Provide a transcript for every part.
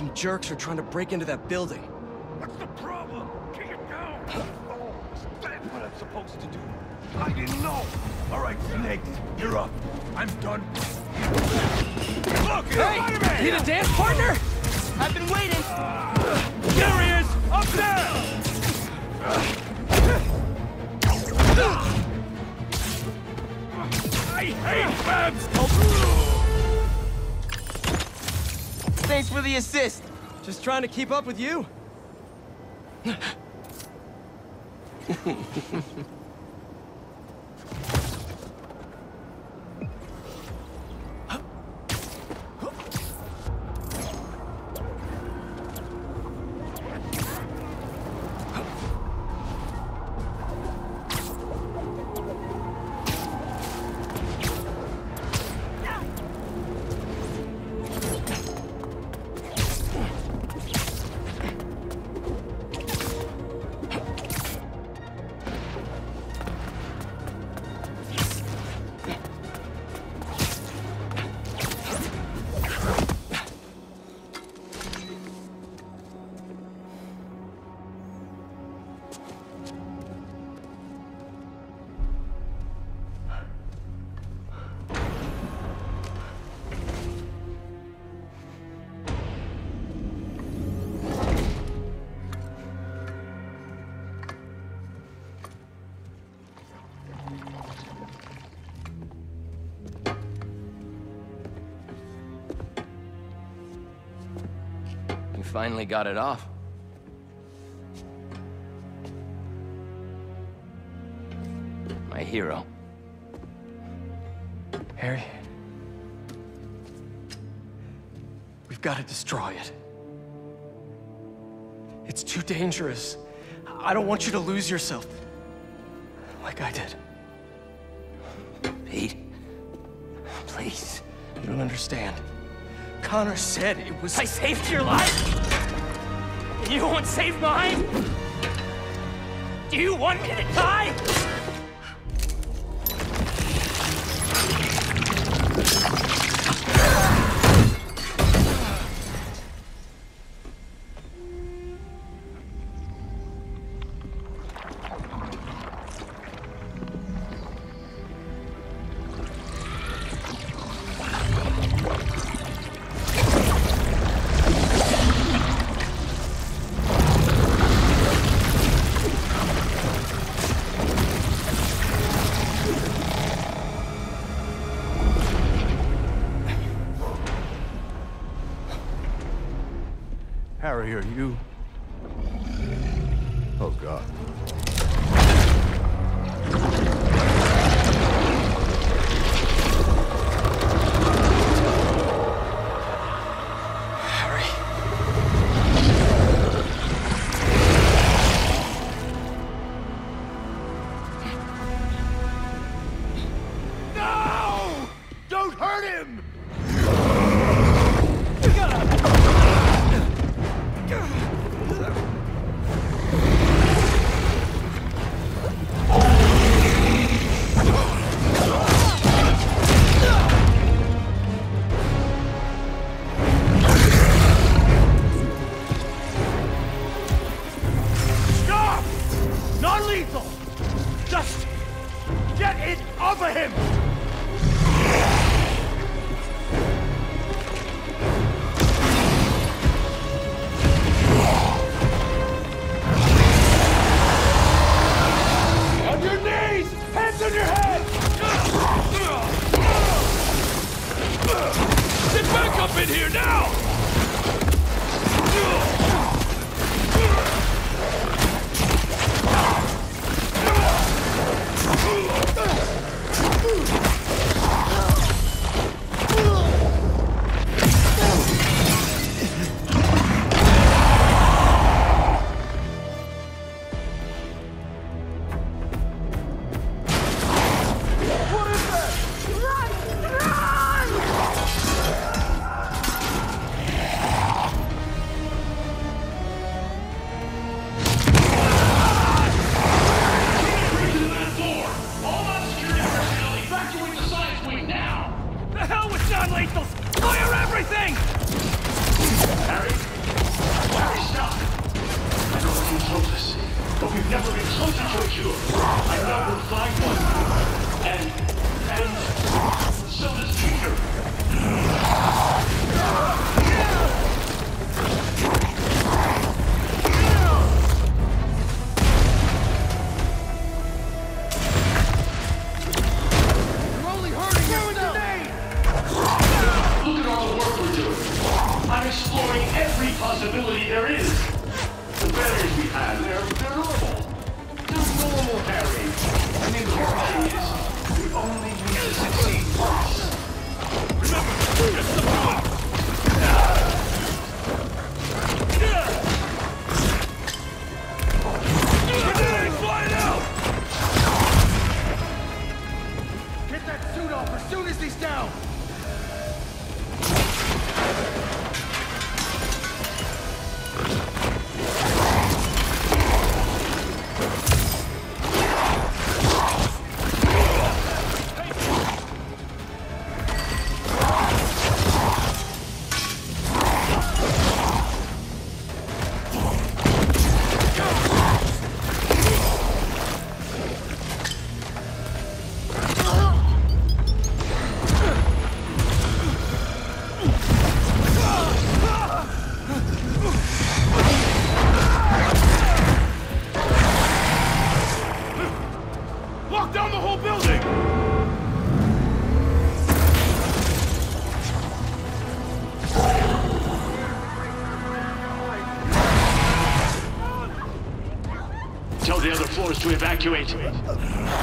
Some jerks are trying to break into that building. Keep up with you. Finally got it off. My hero. Harry. We've got to destroy it. It's too dangerous. I don't want you to lose yourself. Connor said it was... I saved your life! You won't save mine? Do you want me to die? Harry, are you... evacuate.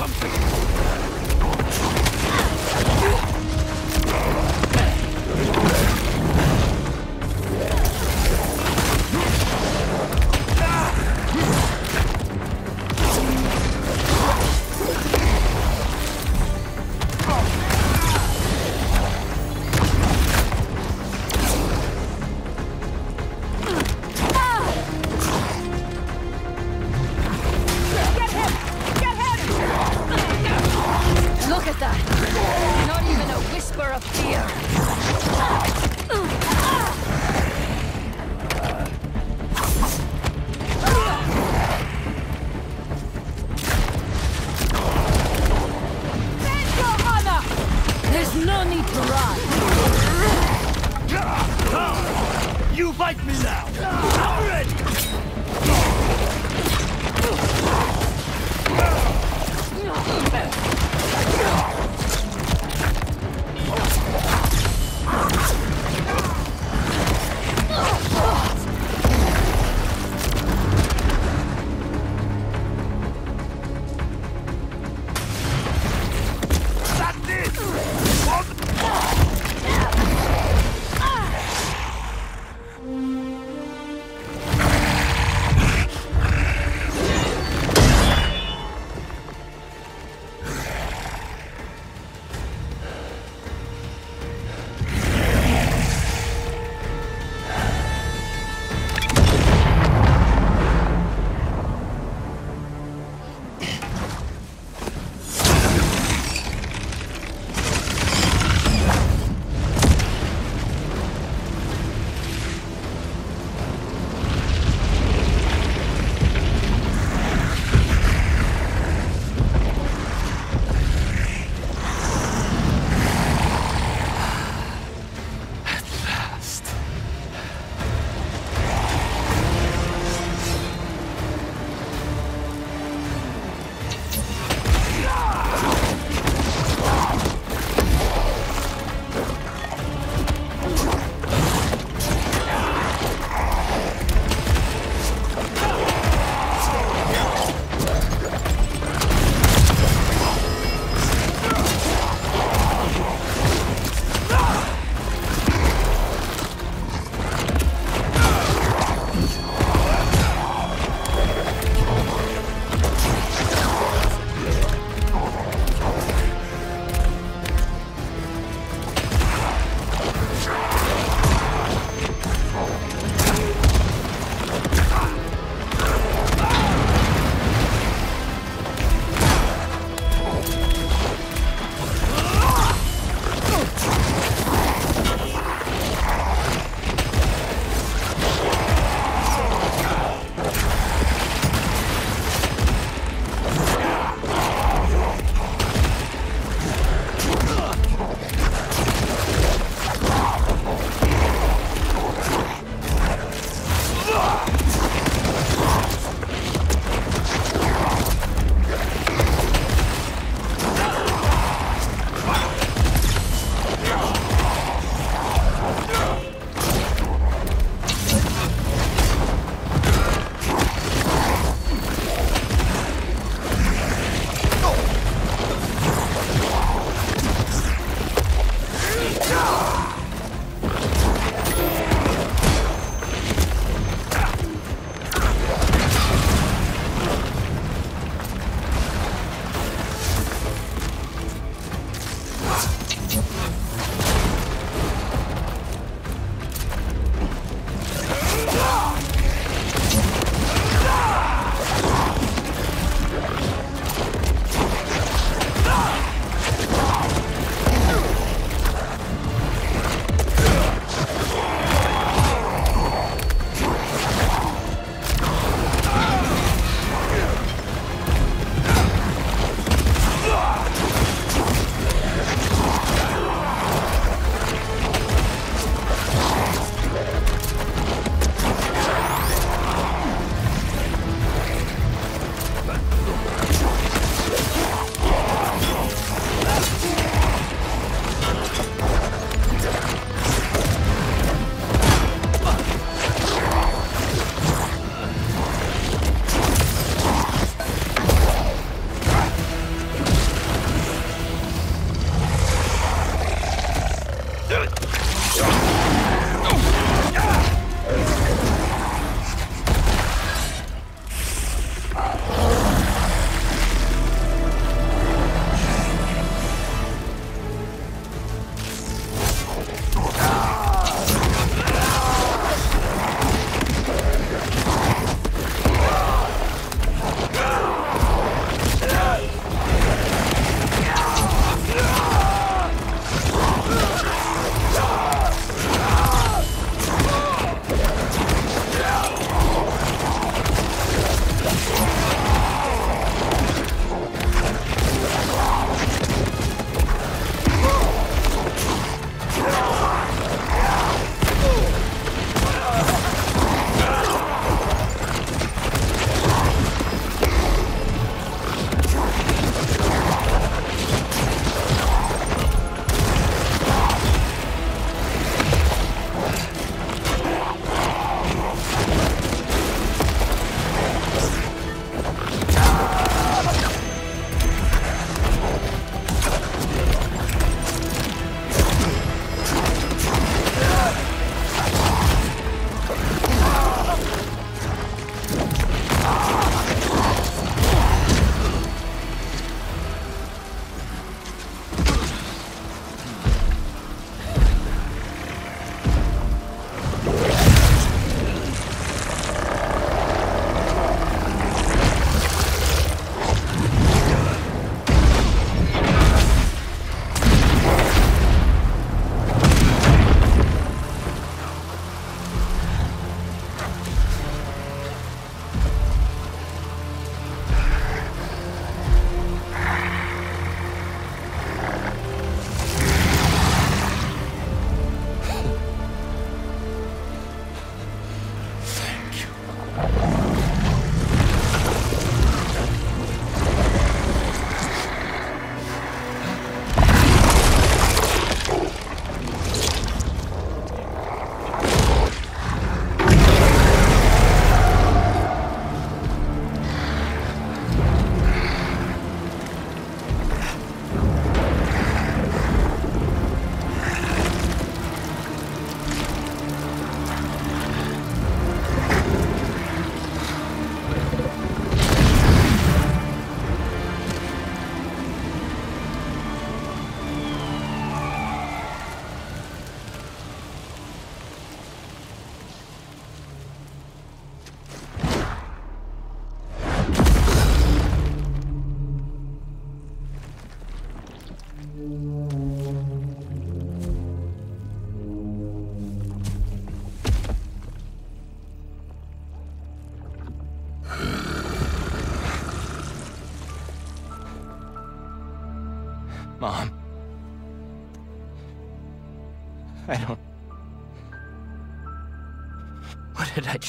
Something.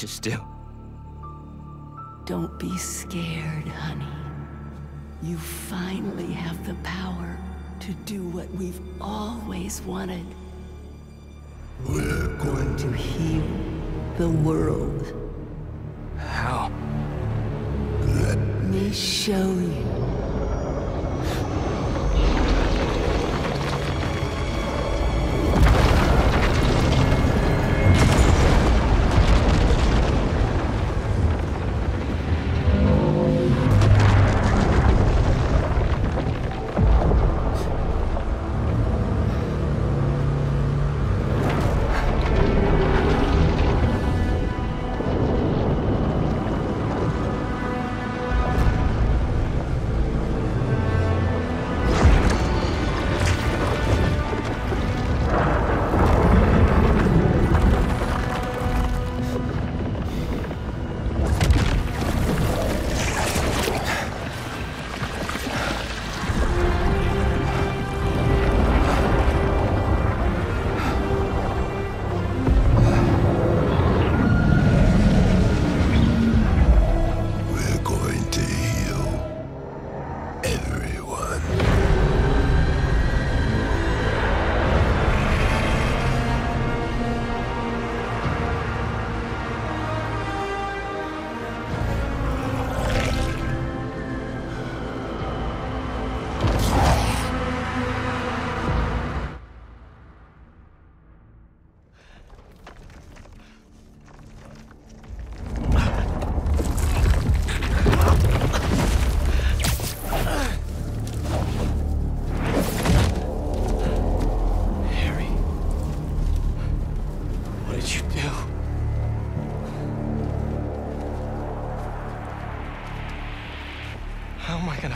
What did I just do? Don't be scared, honey. You finally have the power to do what we've always wanted. We're going to heal the world.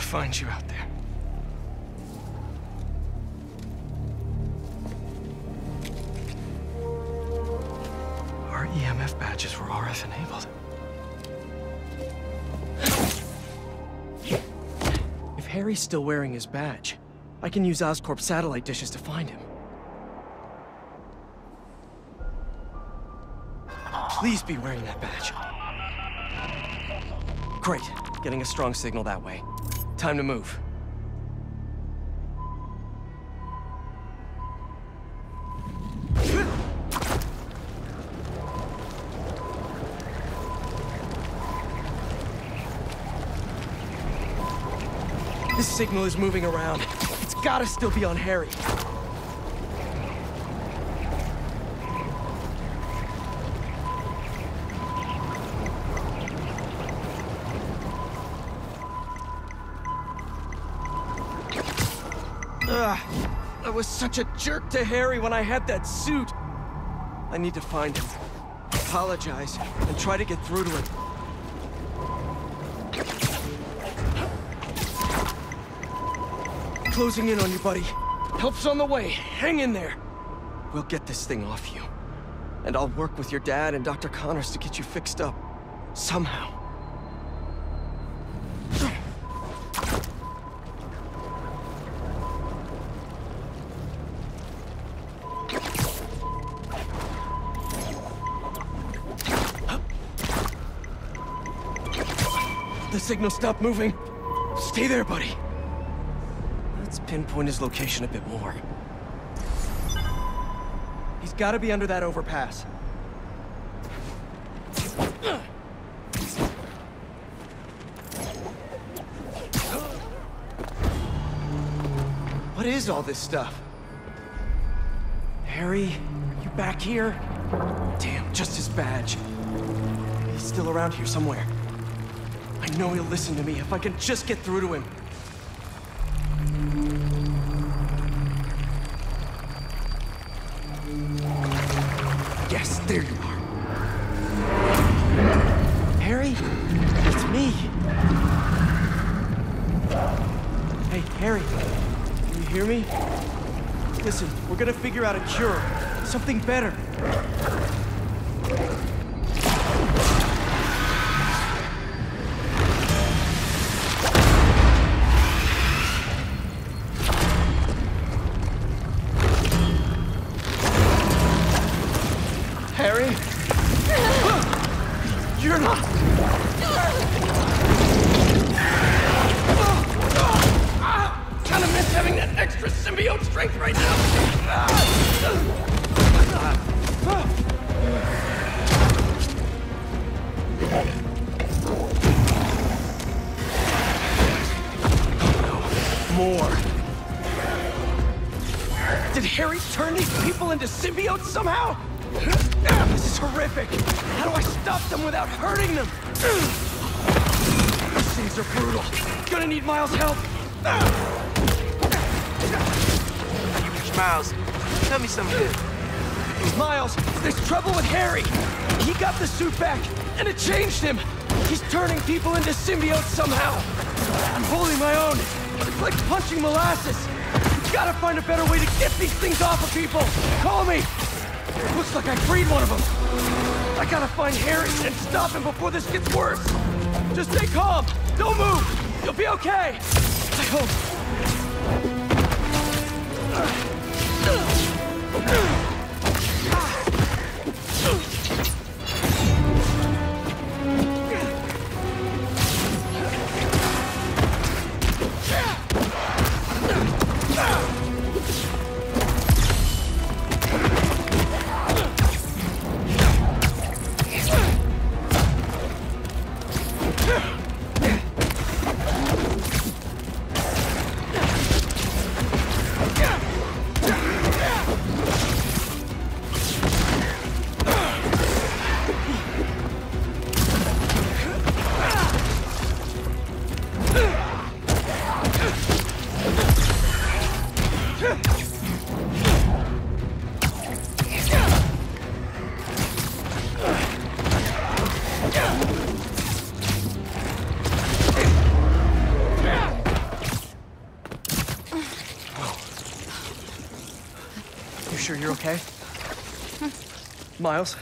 Find you out there? Our EMF badges were RF enabled. If Harry's still wearing his badge, I can use Oscorp satellite dishes to find him. Please be wearing that badge. Great. Getting a strong signal that way. Time to move. This signal is moving around. It's gotta still be on Harry. Was such a jerk to Harry when I had that suit. I need to find him, apologize, and try to get through to him. Closing in on you, buddy. Help's on the way. Hang in there. We'll get this thing off you. And I'll work with your dad and Dr. Connors to get you fixed up. Somehow. Signal stopped moving. Stay there, buddy. Let's pinpoint his location a bit more. He's gotta be under that overpass. What is all this stuff? Harry, are you back here? Damn, just his badge. He's still around here somewhere. Know he'll listen to me if I can just get through to him. Yes, there you are. Harry? It's me. Hey, Harry. Can you hear me? Listen, we're gonna figure out a cure. Something better. There's trouble with Harry. He got the suit back, and it changed him. He's turning people into symbiotes somehow. I'm holding my own. It's like punching molasses. We gotta find a better way to get these things off of people. Call me. Looks like I freed one of them. I gotta find Harry and stop him before this gets worse. Just stay calm. Don't move. You'll be okay. I hope. Sure you're okay? Miles,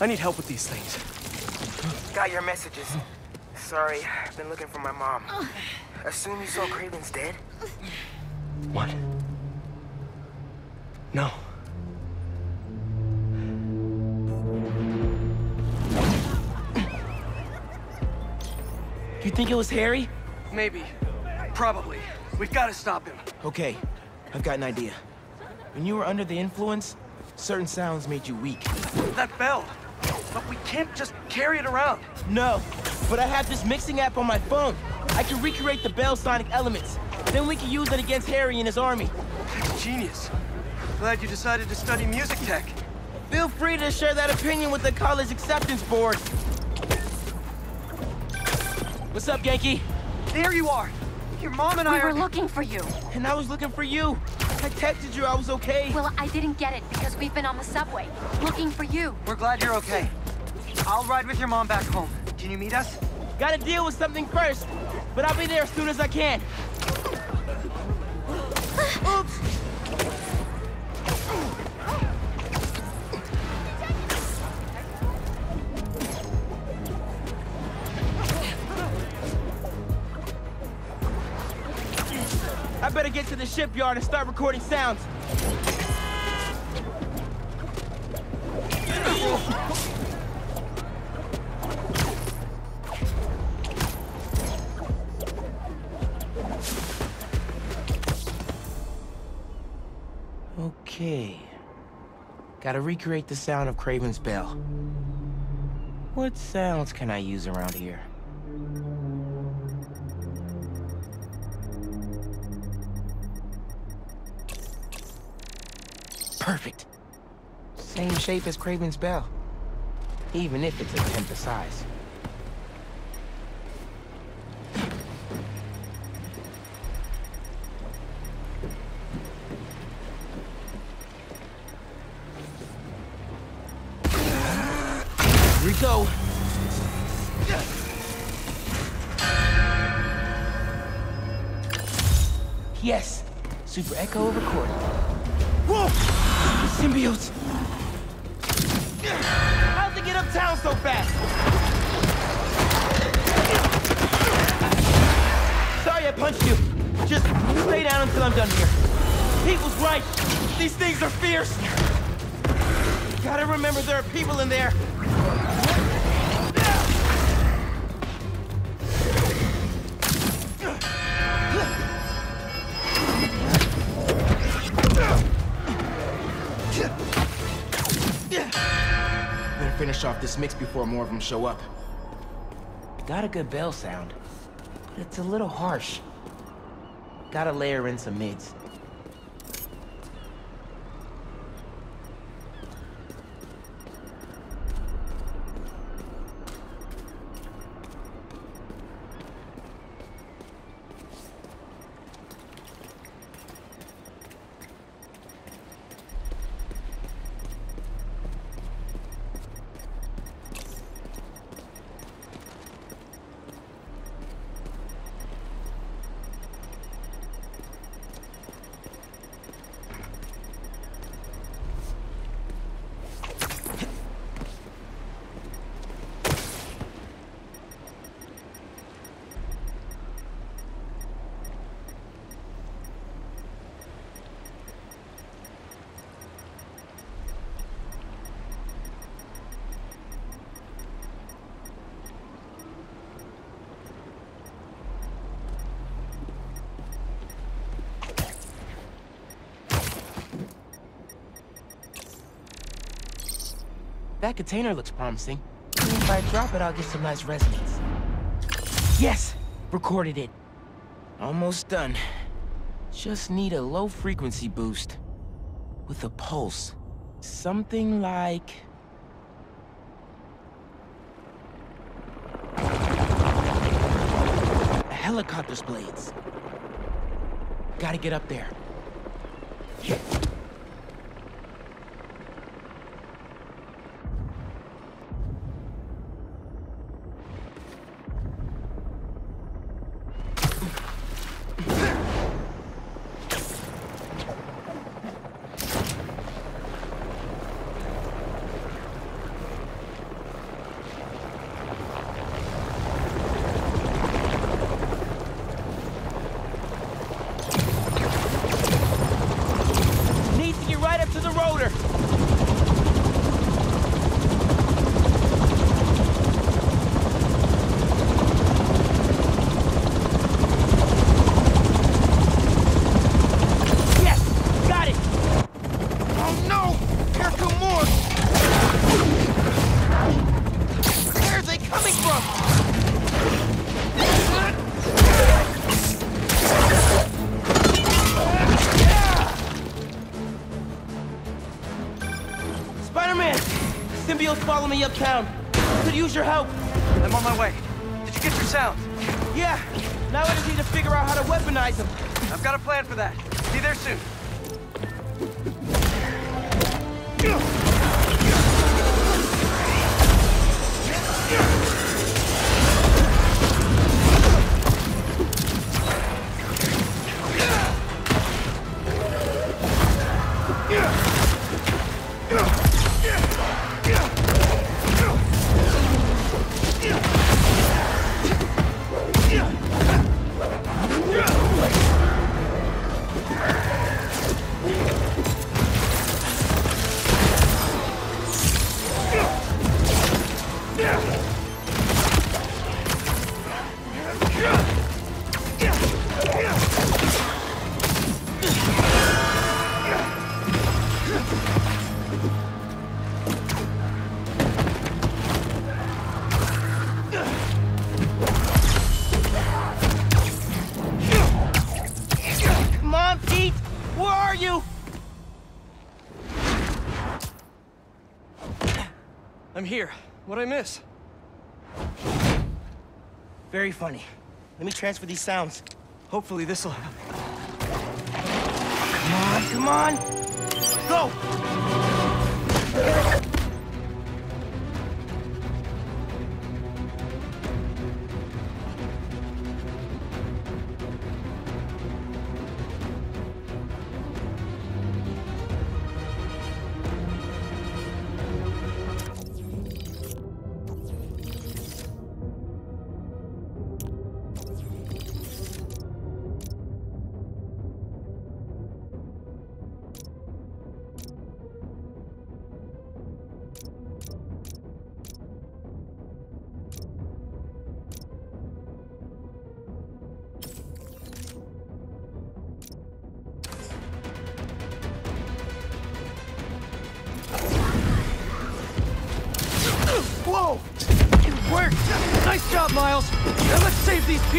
I need help with these things. Got your messages. Sorry, I've been looking for my mom. Assume you saw Kraven's dead? What? No. You think it was Harry? Maybe. Probably. We've got to stop him. Okay, I've got an idea. When you were under the influence, certain sounds made you weak. That bell. But we can't just carry it around. No, but I have this mixing app on my phone. I can recreate the bell sonic elements. Then we can use it against Harry and his army. Genius. Glad you decided to study music tech. Feel free to share that opinion with the college acceptance board. What's up, Ganke? There you are. Your mom and I We were are... looking for you. And I was looking for you. I texted you I was okay. Well, I didn't get it because we've been on the subway, looking for you. We're glad you're okay. I'll ride with your mom back home. Can you meet us? Gotta deal with something first, but I'll be there as soon as I can. Shipyard and start recording sounds. Okay. Gotta recreate the sound of Kraven's bell. What sounds can I use around here? Perfect. Same shape as Kraven's bell. Even if it's a tenth the size. Here we go. Yes. Super Echo recording. Symbiotes! How'd they get uptown so fast? Sorry I punched you. Just stay down until I'm done here. Pete was right. These things are fierce. Gotta remember there are people in there. Mix before more of them show up. Got a good bell sound, but it's a little harsh. Gotta layer in some mids. That container looks promising. If I drop it, I'll get some nice resonance. Yes! Recorded it. Almost done. Just need a low frequency boost. With a pulse. Something like... A helicopter's blades. Gotta get up there. Following me uptown. I Could use your help. I'm on my way. Did you get your sounds? Yeah. Now I just need to figure out how to weaponize them. I've got a plan for that. Be there soon. Here. What'd I miss? Very funny. Let me transfer these sounds. Hopefully this'll... Help. Come on, come on!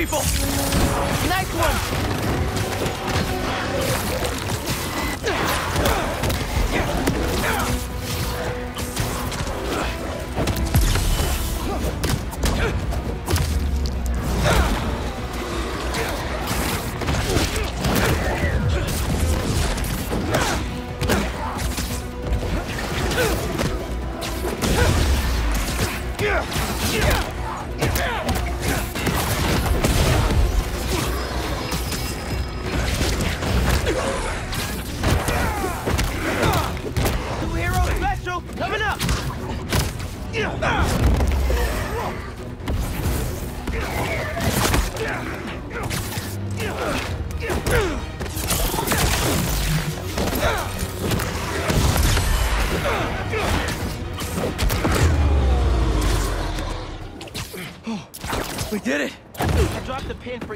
People!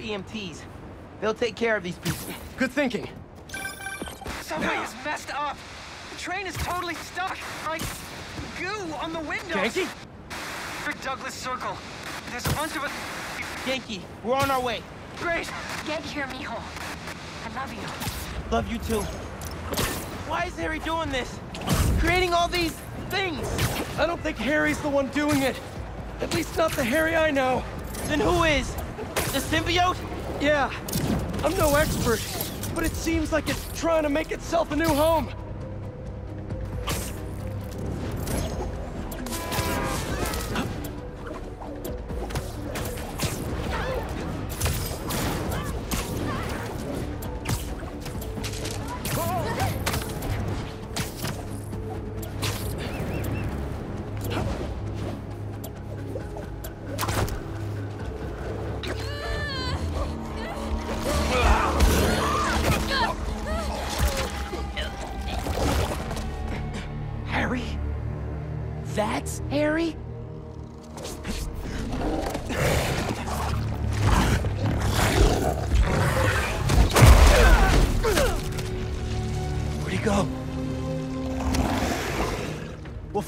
EMTs. They'll take care of these people. Good thinking. Something is messed up. The train is totally stuck. Like goo on the windows. Yankee? Rick Douglas Circle. There's a bunch of us. Yankee, we're on our way. Great. Get here, mijo. I love you. Love you too. Why is Harry doing this? Creating all these things? I don't think Harry's the one doing it. At least not the Harry I know. Then who is? The symbiote? Yeah, I'm no expert, but it seems like it's trying to make itself a new home.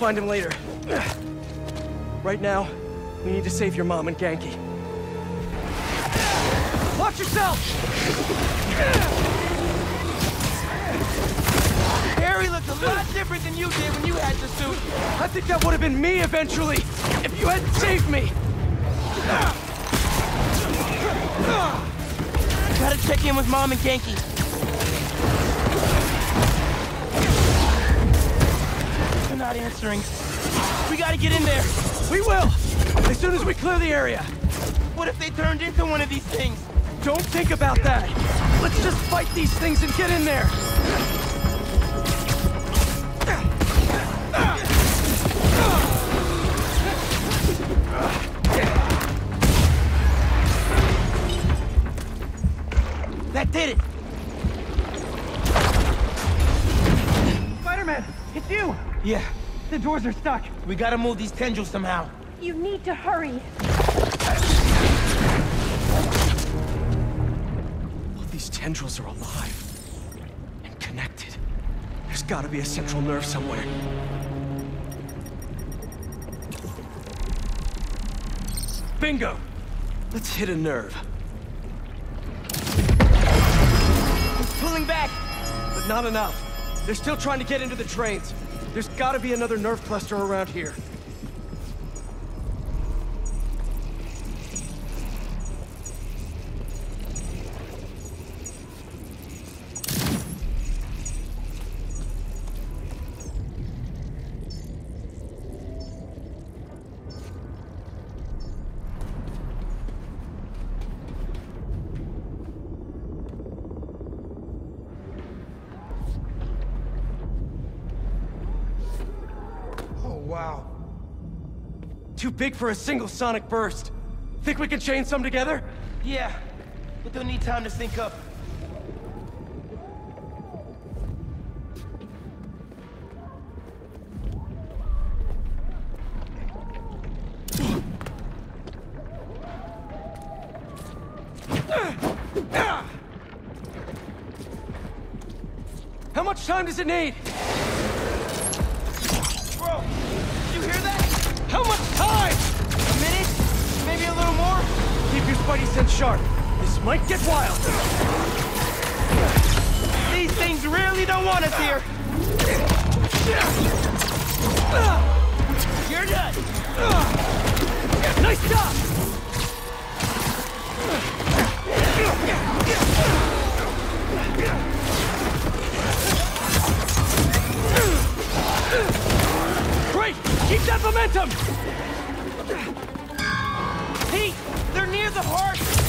Find him later. Right now, we need to save your mom and Ganke. Watch yourself! Harry looked a lot different than you did when you had the suit. I think that would have been me eventually, if you hadn't saved me! Gotta check in with Mom and Ganke. Answering. We gotta get in there. We will! As soon as we clear the area! What if they turned into one of these things? Don't think about that! Let's just fight these things and get in there! That did it. Spider-Man, it's you. Yeah, The doors are stuck. we gotta move these tendrils somehow. You need to hurry. All these tendrils are alive. And connected. There's gotta be a central nerve somewhere. Bingo! Let's hit a nerve. Pulling back. But not enough. They're still trying to get into the trains. There's gotta be another nerve cluster around here. Big for a single sonic burst. Think we can chain some together? Yeah, but they'll need time to sync up. How much time does it need? Bro, you hear that? How much time? A minute? Maybe a little more? Keep your spidey sense sharp. This might get wild. These things really don't want us here. You're done. Nice job! Keep that momentum! Pete, they're near the heart.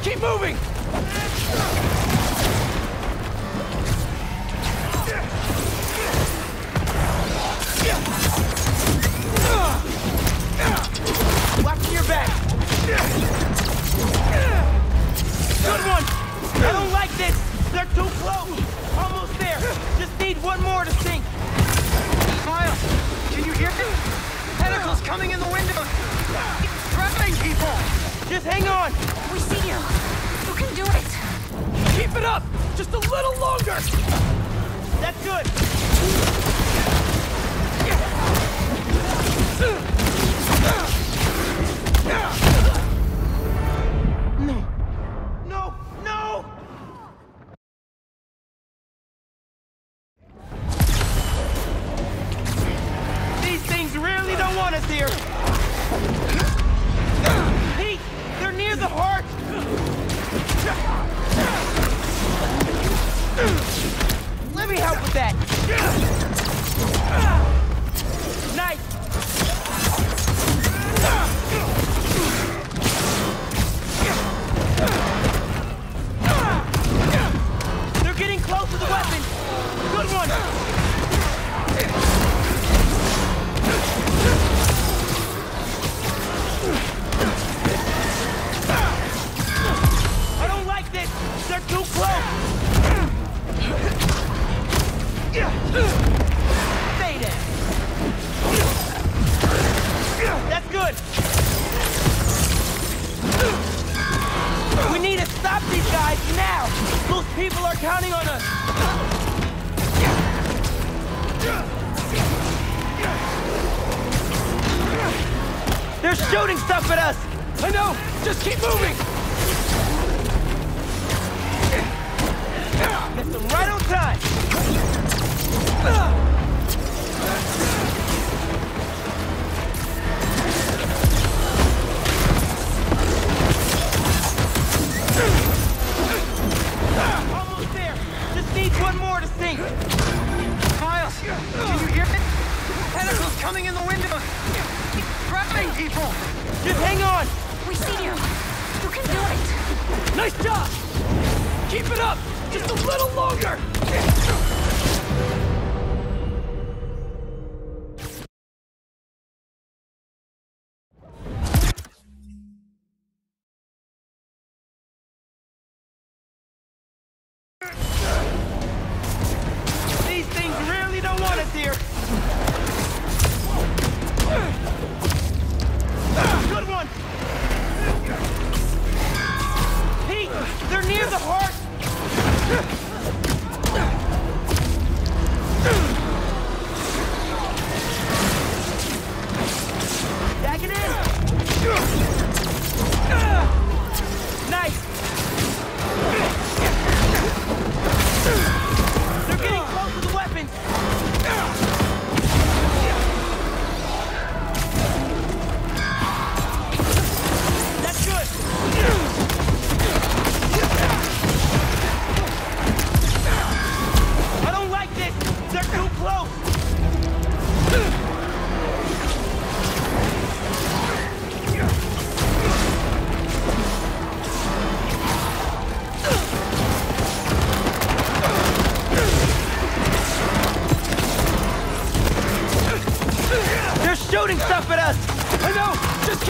Just keep moving! Watch your back. Good one. I don't like this. They're too close. Almost there. Just need one more to sink. Miles, can you hear him? Tentacles coming in the window. He's trapping people. Just hang on. We see you. Can do it. Keep it up! Just a little longer! That's good. No.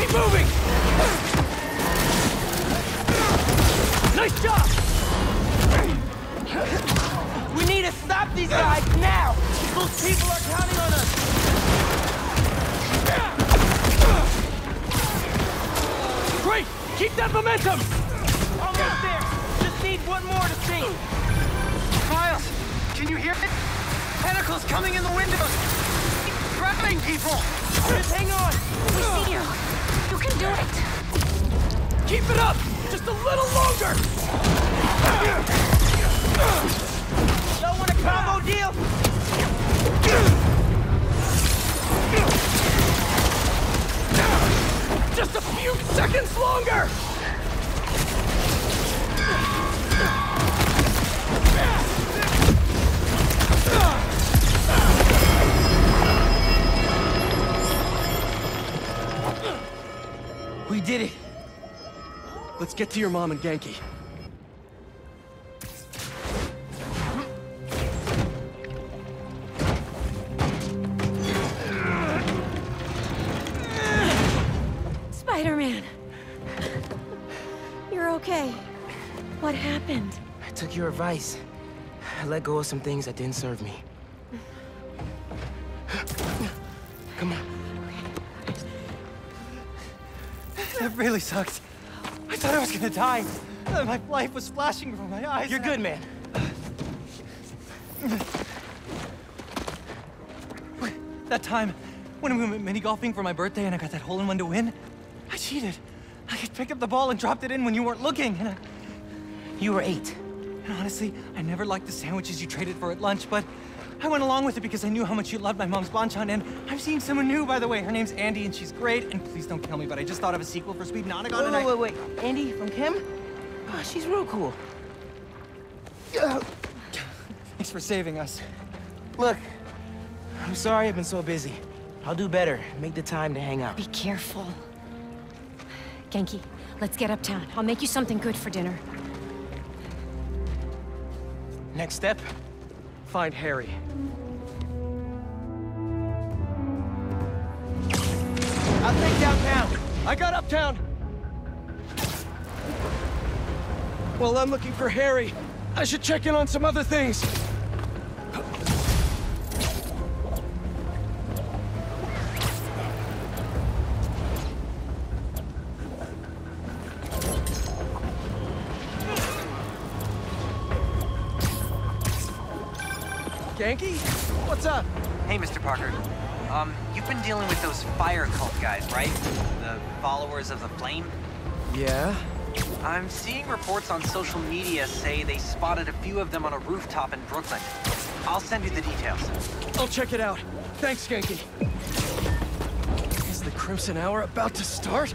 Keep moving! Nice job! We need to stop these guys now! Those people are counting on us! Great! Keep that momentum! Almost there! Just need one more to see! Miles, can you hear it? Tentacles coming in the windows! Grabbing people! Just hang on! We see you. You can do it. Keep it up! Just a little longer! Y'all want a combo deal? Just a few seconds longer! We did it! Let's get to your mom and Ganke. Spider-Man. You're okay. What happened? I took your advice. I let go of some things that didn't serve me. Really sucked. I thought I was gonna die. My life was flashing before my eyes. You're good, man. That time, when we went mini golfing for my birthday and I got that hole in one to win, I cheated. I could pick up the ball and dropped it in when you weren't looking. And, I, You were eight. and honestly, I never liked the sandwiches you traded for at lunch, but I went along with it because I knew how much you loved my mom's banchan. And I'm seeing someone new, by the way. Her name's Andy, and she's great. And please don't kill me, but I just thought of a sequel for Sweet Nonagon, Wait, and I... wait, wait, wait. Andy from Kim? Oh, she's real cool. Thanks for saving us. Look, I'm sorry I've been so busy. I'll do better. Make the time to hang out. Be careful. Ganke, let's get uptown. I'll make you something good for dinner. Next step? Find Harry. I'll take downtown. I got uptown! Well, I'm looking for Harry. I should check in on some other things. Ganke? What's up? Hey, Mr. Parker. Um, you've been dealing with those fire cult guys, right? The followers of the flame? Yeah? I'm seeing reports on social media say they spotted a few of them on a rooftop in Brooklyn. I'll send you the details. I'll check it out. Thanks, Ganke. Is the Crimson Hour about to start?